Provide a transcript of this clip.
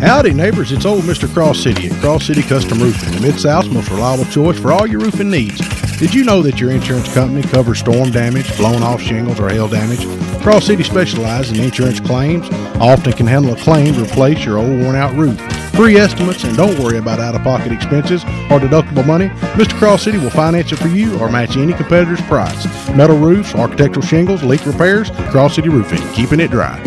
Howdy, neighbors. It's old Mr. Cross City at Cross City Custom Roofing, the Mid South's most reliable choice for all your roofing needs. Did you know that your insurance company covers storm damage, blown off shingles, or hail damage? Cross City specializes in insurance claims, often can handle a claim to replace your old worn out roof. Free estimates and don't worry about out of pocket expenses or deductible money. Mr. Cross City will finance it for you or match any competitor's price. Metal roofs, architectural shingles, leak repairs, Cross City Roofing, keeping it dry.